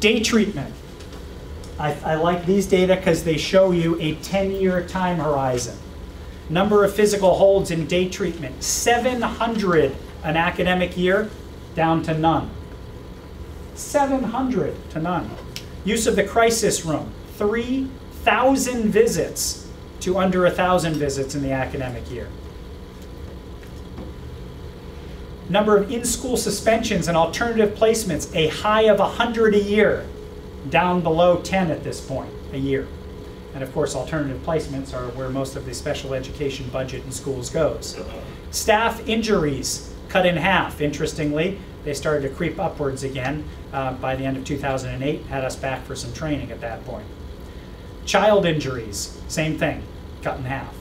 Day treatment. I, I like these data because they show you a 10-year time horizon. Number of physical holds in day treatment, 700 an academic year, down to none. 700 to none. Use of the crisis room, 3,000 visits to under 1,000 visits in the academic year. Number of in-school suspensions and alternative placements, a high of 100 a year, down below 10 at this point, a year. And of course, alternative placements are where most of the special education budget in schools goes. Staff injuries cut in half. Interestingly, they started to creep upwards again uh, by the end of 2008, had us back for some training at that point. Child injuries, same thing, cut in half.